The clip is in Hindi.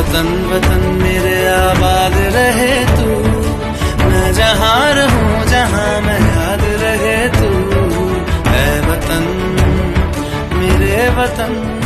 वतन वतन मेरे आबाद रहे तू। मैं जहाँ रहूँ, जहाँ मैं याद रहे तू। है वतन, मेरे वतन।